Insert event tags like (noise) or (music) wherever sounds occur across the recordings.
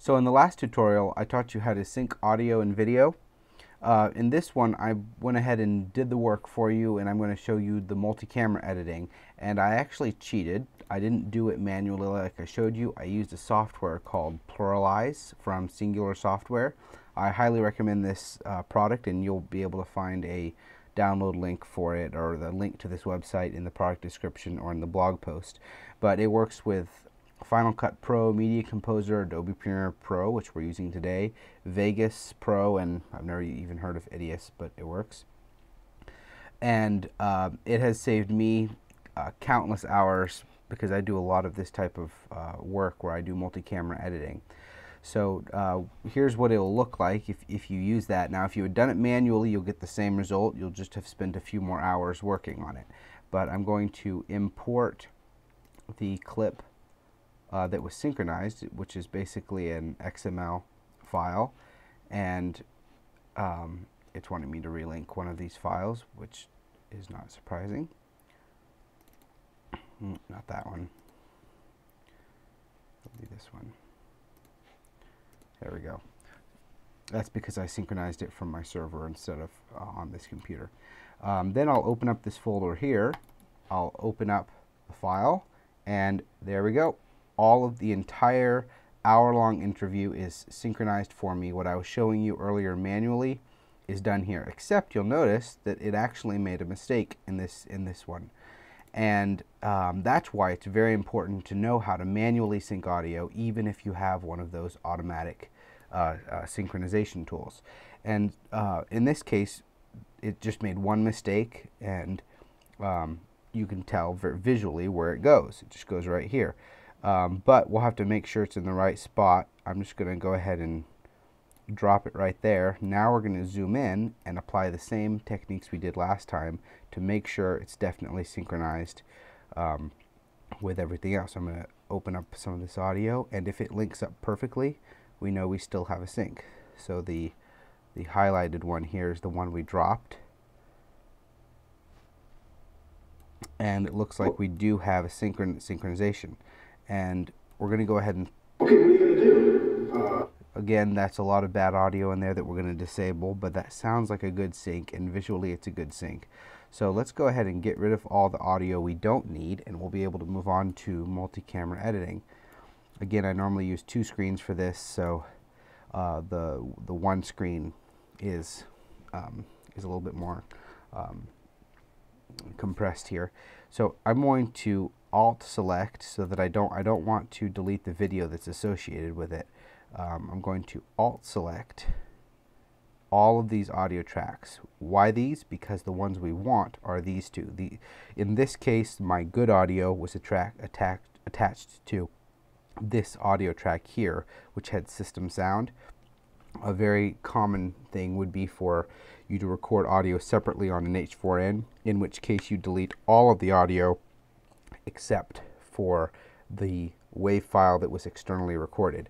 So in the last tutorial, I taught you how to sync audio and video. Uh, in this one, I went ahead and did the work for you, and I'm going to show you the multi-camera editing. And I actually cheated. I didn't do it manually like I showed you. I used a software called PluralEyes from Singular Software. I highly recommend this uh, product, and you'll be able to find a download link for it or the link to this website in the product description or in the blog post. But it works with Final Cut Pro, Media Composer, Adobe Premiere Pro, which we're using today, Vegas Pro, and I've never even heard of EDIUS, but it works. And uh, it has saved me uh, countless hours because I do a lot of this type of uh, work where I do multi-camera editing. So uh, here's what it'll look like if, if you use that. Now if you had done it manually, you'll get the same result. You'll just have spent a few more hours working on it. But I'm going to import the clip uh, that was synchronized, which is basically an XML file, and um, it's wanting me to relink one of these files, which is not surprising. Mm, not that one. It'll be this one. There we go. That's because I synchronized it from my server instead of uh, on this computer. Um, then I'll open up this folder here. I'll open up the file, and there we go all of the entire hour-long interview is synchronized for me. What I was showing you earlier manually is done here, except you'll notice that it actually made a mistake in this, in this one. And um, that's why it's very important to know how to manually sync audio, even if you have one of those automatic uh, uh, synchronization tools. And uh, in this case, it just made one mistake, and um, you can tell visually where it goes. It just goes right here. Um, but we'll have to make sure it's in the right spot. I'm just going to go ahead and drop it right there. Now we're going to zoom in and apply the same techniques we did last time to make sure it's definitely synchronized um, with everything else. I'm going to open up some of this audio and if it links up perfectly, we know we still have a sync. So the, the highlighted one here is the one we dropped. And it looks like we do have a synchron synchronization and we're going to go ahead and okay what are you going to do? Uh, again that's a lot of bad audio in there that we're going to disable but that sounds like a good sync and visually it's a good sync. So let's go ahead and get rid of all the audio we don't need and we'll be able to move on to multi-camera editing. Again I normally use two screens for this so uh, the the one screen is um, is a little bit more um, compressed here. So I'm going to alt select so that I don't I don't want to delete the video that's associated with it. Um, I'm going to alt select all of these audio tracks. Why these? Because the ones we want are these two. The in this case, my good audio was attract, attacked, attached to this audio track here, which had system sound. A very common thing would be for you to record audio separately on an H4n, in which case you delete all of the audio except for the WAV file that was externally recorded.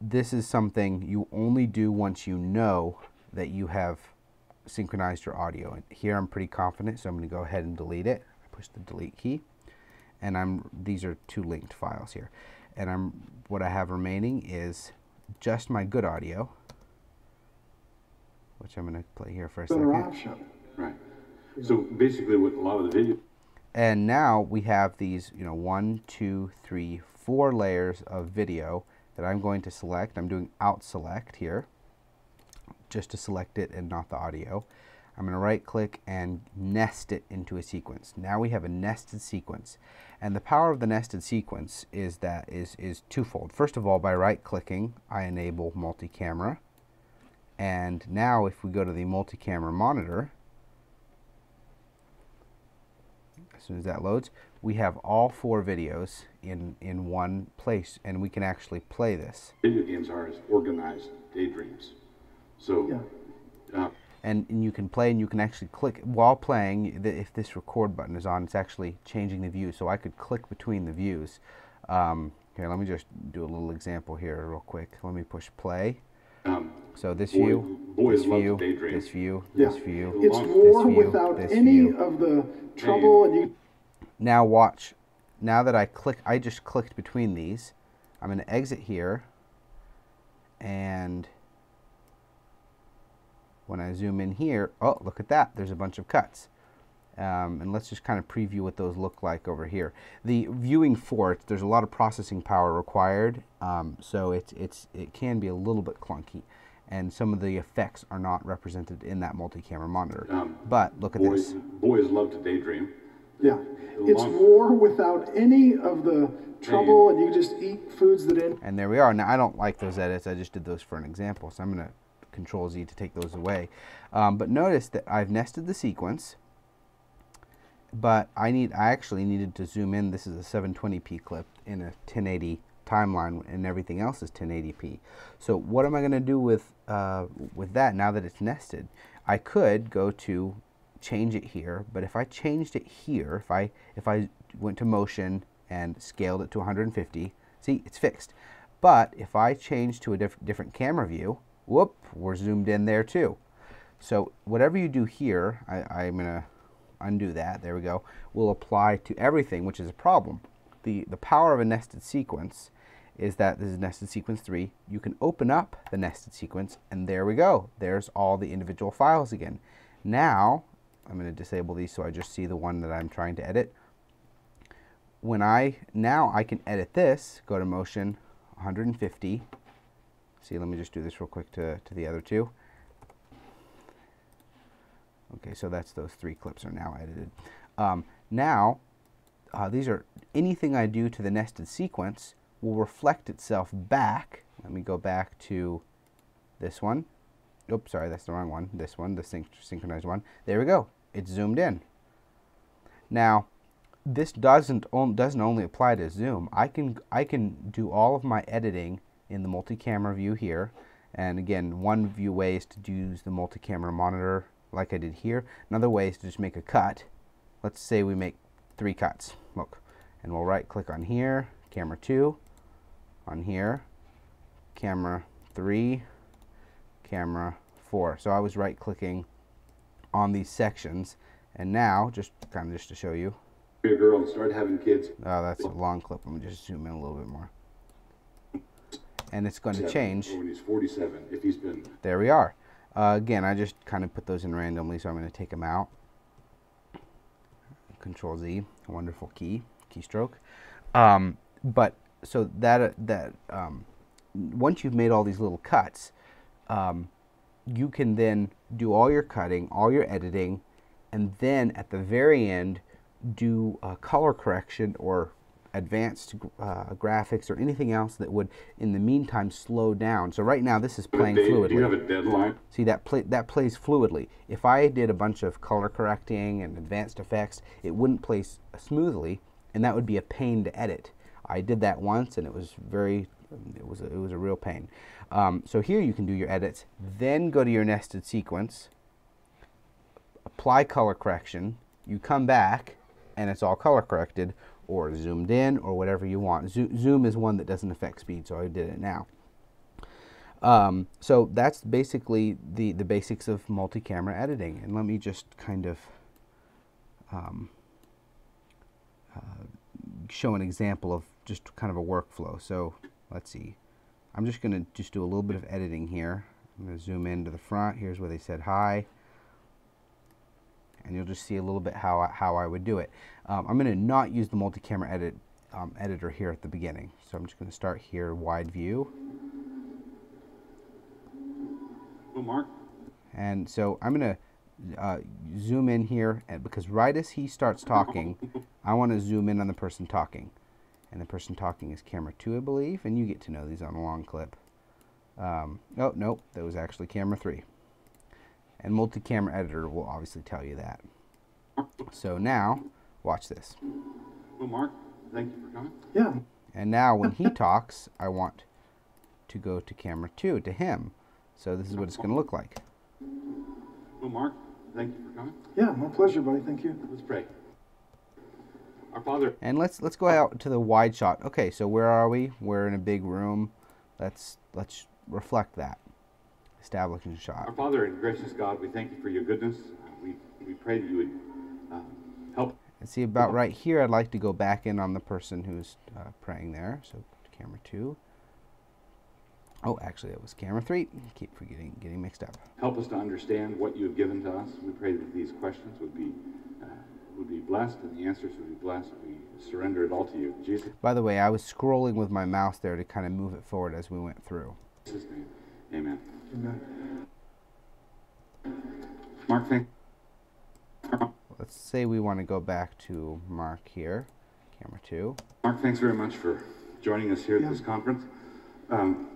This is something you only do once you know that you have synchronized your audio. And here I'm pretty confident, so I'm going to go ahead and delete it. I push the delete key, and I'm these are two linked files here. And I'm what I have remaining is just my good audio, which I'm going to play here for a second. Right. So basically, with a lot of the video. And now we have these, you know, one, two, three, four layers of video that I'm going to select. I'm doing out select here just to select it and not the audio. I'm going to right click and nest it into a sequence. Now we have a nested sequence. And the power of the nested sequence is that is, is twofold. First of all, by right clicking, I enable multi-camera. And now if we go to the multi-camera monitor, as soon as that loads, we have all four videos in, in one place, and we can actually play this. Video games are as organized daydreams. So, yeah. uh, and, and you can play and you can actually click while playing if this record button is on it's actually changing the view so I could click between the views um, here let me just do a little example here real quick let me push play um, so this boy, view, this view, this view, yeah. this view, it's more view, without any view. of the trouble. And you now watch. Now that I click, I just clicked between these. I'm going to exit here, And when I zoom in here, oh, look at that. There's a bunch of cuts. Um, and let's just kind of preview what those look like over here. The viewing for it, there's a lot of processing power required, um, so it's, it's, it can be a little bit clunky. And some of the effects are not represented in that multi-camera monitor. Um, but look at Boys, this. boys love to daydream. Yeah. It's war without any of the trouble, and you just eat foods that in. And there we are. Now, I don't like those edits. I just did those for an example. So I'm going to Control Z to take those away. Um, but notice that I've nested the sequence. But I need, I actually needed to zoom in. This is a 720p clip in a 1080 timeline, and everything else is 1080p. So what am I going to do with uh, with that now that it's nested? I could go to change it here, but if I changed it here, if I if I went to motion and scaled it to 150, see it's fixed. But if I change to a diff different camera view, whoop, we're zoomed in there too. So whatever you do here, I, I'm gonna undo that, there we go, will apply to everything, which is a problem. The, the power of a nested sequence is that this is nested sequence 3. You can open up the nested sequence, and there we go. There's all the individual files again. Now, I'm going to disable these so I just see the one that I'm trying to edit. When I, now I can edit this, go to motion 150. See, let me just do this real quick to, to the other two. Okay, so that's those three clips are now edited. Um, now, uh, these are anything I do to the nested sequence will reflect itself back. Let me go back to this one. Oops, sorry, that's the wrong one. This one, the synch synchronized one. There we go. It's zoomed in. Now, this doesn't on, doesn't only apply to zoom. I can I can do all of my editing in the multi-camera view here. And again, one view way is to use the multi-camera monitor like I did here. Another way is to just make a cut. Let's say we make three cuts. Look, and we'll right click on here, camera 2, on here, camera 3, camera 4. So I was right clicking on these sections and now just kind of just to show you a girl and start having kids. oh that's a long clip let me just zoom in a little bit more and it's going to change oh, When he's 47, if he's been there we are uh, again I just kind of put those in randomly so I'm going to take them out. Control Z, wonderful key keystroke. Um, but so that uh, that um, once you've made all these little cuts um, you can then do all your cutting, all your editing, and then at the very end do a color correction or advanced uh, graphics or anything else that would, in the meantime, slow down. So right now this is playing Dave, do you have a deadline? See that play, that plays fluidly. If I did a bunch of color correcting and advanced effects, it wouldn't play smoothly, and that would be a pain to edit. I did that once, and it was very, it was a, it was a real pain. Um, so here you can do your edits, then go to your nested sequence, apply color correction. You come back, and it's all color corrected or zoomed in or whatever you want. Zo- zoom is one that doesn't affect speed, so I did it now. Um, so that's basically the, the basics of multi-camera editing. And let me just kind of um, uh, show an example of just kind of a workflow. So let's see. I'm just going to just do a little bit of editing here. I'm going to zoom in to the front. Here's where they said hi. And you'll just see a little bit how I, how I would do it. Um, I'm going to not use the multi-camera edit um, editor here at the beginning. So I'm just going to start here, wide view. Oh, Mark. And so I'm going to uh, zoom in here and because right as he starts talking, (laughs) I want to zoom in on the person talking. And the person talking is camera 2, I believe, and you get to know these on a long clip. Um, oh, nope, that was actually camera 3. And multi-camera editor will obviously tell you that. Oh. So now, watch this. Oh, Mark. Thank you for coming. Yeah. And now when he (laughs) talks, I want to go to camera 2, to him. So this is what it's going to look like. Oh, Mark. Thank you for coming. Yeah, my pleasure, buddy. Thank you. Let's pray. Our Father, And let's let's go out to the wide shot. Okay, so where are we? We're in a big room. Let's let's reflect that. Establishing shot. Our Father and gracious God, we thank you for your goodness. We, we pray that you would uh, help And see about right here, I'd like to go back in on the person who's uh, praying there. So camera two. Oh, actually, that was camera three. Keep forgetting, getting mixed up. Help us to understand what you have given to us. We pray that these questions would be uh, would be blessed and the answers would be blessed. We surrender it all to you. Jesus' By the way, I was scrolling with my mouse there to kind of move it forward as we went through. name, amen. Amen. Mark, thank Let's say we want to go back to Mark here, camera two. Mark, thanks very much for joining us here at Yeah. this conference. Um,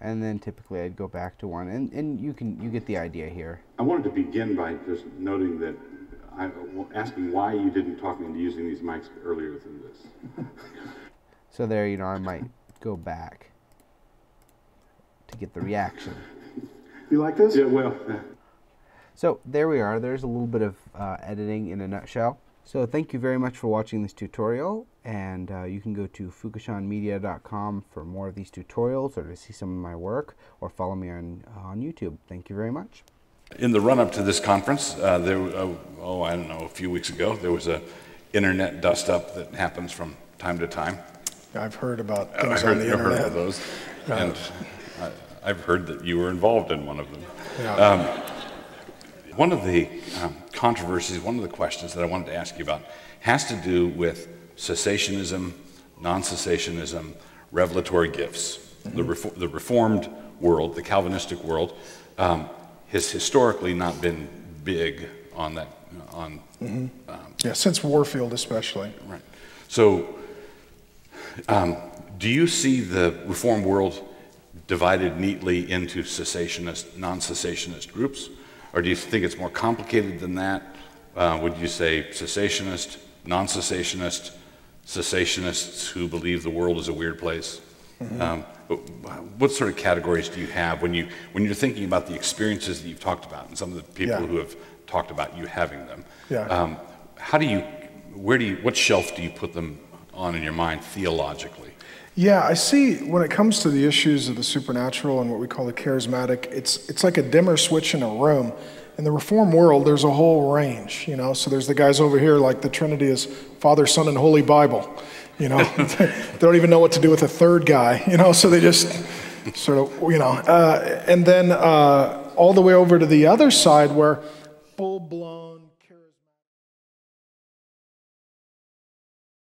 And then typically I'd go back to one, and, and you can you get the idea here. I wanted to begin by just noting that I asking why you didn't talk me into using these mics earlier than this. (laughs) So there, you know, I might go back to get the reaction. You like this? Yeah, well, uh, So there we are. There's a little bit of uh, editing in a nutshell. So thank you very much for watching this tutorial, and uh, you can go to foucachonmedia.com for more of these tutorials or to see some of my work, or follow me on on YouTube. Thank you very much. In the run-up to this conference, uh, there, uh, oh, I don't know, a few weeks ago, there was a internet dust-up that happens from time to time. I've heard about I've things heard, on the I've heard of those, and I, I've heard that you were involved in one of them. Yeah. One of the um, controversies, one of the questions that I wanted to ask you about has to do with cessationism, non-cessationism, revelatory gifts. The, refor- the Reformed world, the Calvinistic world, um, has historically not been big on that. On yeah, since Warfield especially. right. So, um, do you see the Reformed world divided neatly into cessationist, non-cessationist groups, or do you think it's more complicated than that? Uh, would you say cessationist, non-cessationist, cessationists who believe the world is a weird place? Um, what sort of categories do you have when you when you're thinking about the experiences that you've talked about and some of the people Yeah. who have talked about you having them? Yeah. Um, how do you, where do you, what shelf do you put them on in your mind theologically? Yeah, I see when it comes to the issues of the supernatural and what we call the charismatic, it's it's like a dimmer switch in a room. In the reform world, there's a whole range, you know. So there's the guys over here like the Trinity is Father, Son, and Holy Bible. You know, (laughs) (laughs) they don't even know what to do with a third guy, you know, so they just sort of, you know. Uh, and then uh, all the way over to the other side where